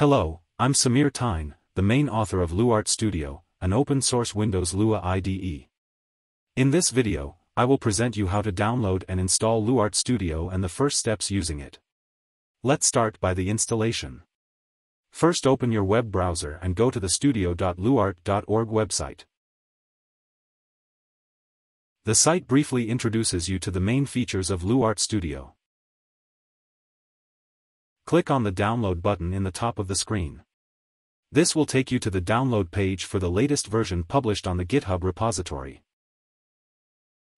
Hello, I'm Samir Tine, the main author of LuaRT Studio, an open-source Windows Lua IDE. In this video, I will present you how to download and install LuaRT Studio and the first steps using it. Let's start by the installation. First open your web browser and go to the studio.luart.org website. The site briefly introduces you to the main features of LuaRT Studio. Click on the download button in the top of the screen. This will take you to the download page for the latest version published on the GitHub repository.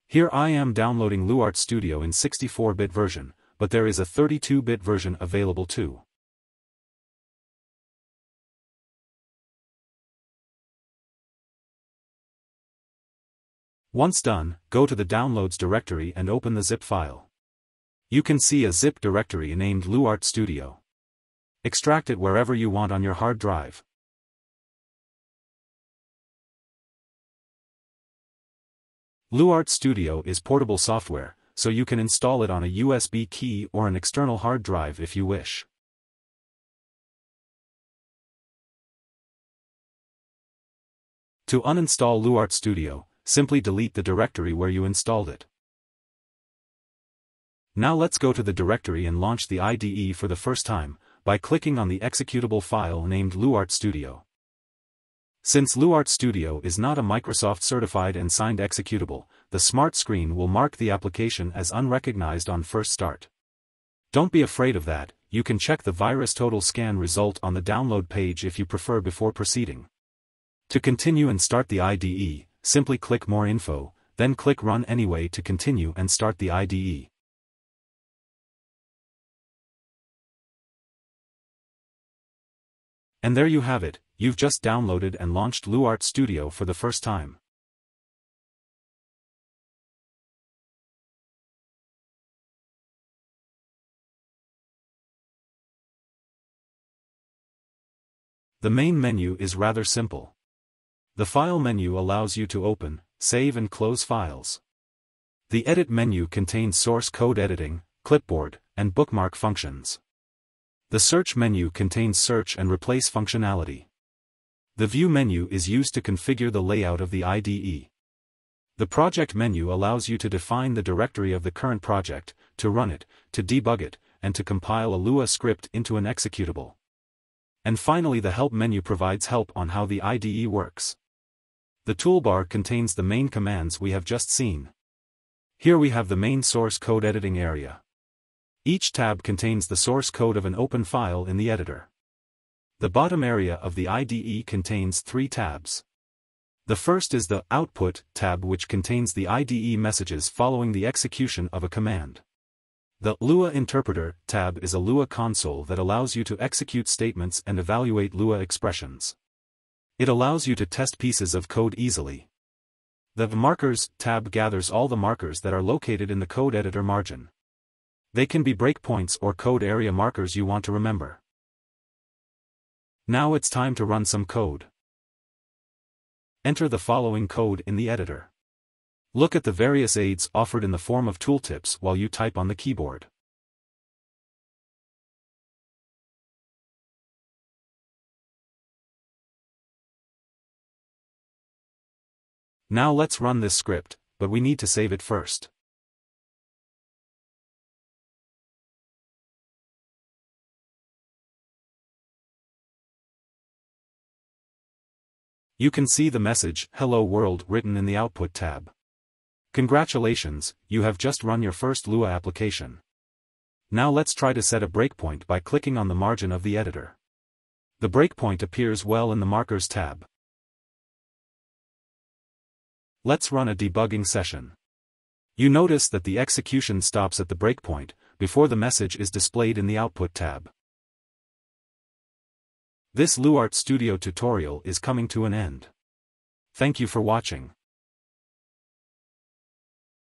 Here I am downloading LuaRT Studio in 64-bit version, but there is a 32-bit version available too. Once done, go to the Downloads directory and open the zip file. You can see a zip directory named LuaRT Studio. Extract it wherever you want on your hard drive. LuaRT Studio is portable software, so you can install it on a USB key or an external hard drive if you wish. To uninstall LuaRT Studio, simply delete the directory where you installed it. Now let's go to the directory and launch the IDE for the first time, by clicking on the executable file named LuaRT Studio. Since LuaRT Studio is not a Microsoft certified and signed executable, the smart screen will mark the application as unrecognized on first start. Don't be afraid of that, you can check the VirusTotal scan result on the download page if you prefer before proceeding. To continue and start the IDE, simply click More Info, then click Run Anyway to continue and start the IDE. And there you have it, you've just downloaded and launched LuaRT Studio for the first time. The main menu is rather simple. The File menu allows you to open, save and close files. The Edit menu contains source code editing, clipboard, and bookmark functions. The search menu contains search and replace functionality. The view menu is used to configure the layout of the IDE. The project menu allows you to define the directory of the current project, to run it, to debug it, and to compile a Lua script into an executable. And finally the help menu provides help on how the IDE works. The toolbar contains the main commands we have just seen. Here we have the main source code editing area. Each tab contains the source code of an open file in the editor. The bottom area of the IDE contains three tabs. The first is the Output tab which contains the IDE messages following the execution of a command. The Lua Interpreter tab is a Lua console that allows you to execute statements and evaluate Lua expressions. It allows you to test pieces of code easily. The Markers tab gathers all the markers that are located in the code editor margin. They can be breakpoints or code area markers you want to remember. Now it's time to run some code. Enter the following code in the editor. Look at the various aids offered in the form of tooltips while you type on the keyboard. Now let's run this script, but we need to save it first. You can see the message, Hello World written in the Output tab. Congratulations, you have just run your first Lua application. Now let's try to set a breakpoint by clicking on the margin of the editor. The breakpoint appears well in the Markers tab. Let's run a debugging session. You notice that the execution stops at the breakpoint, before the message is displayed in the Output tab. This LuaRT Studio tutorial is coming to an end. Thank you for watching.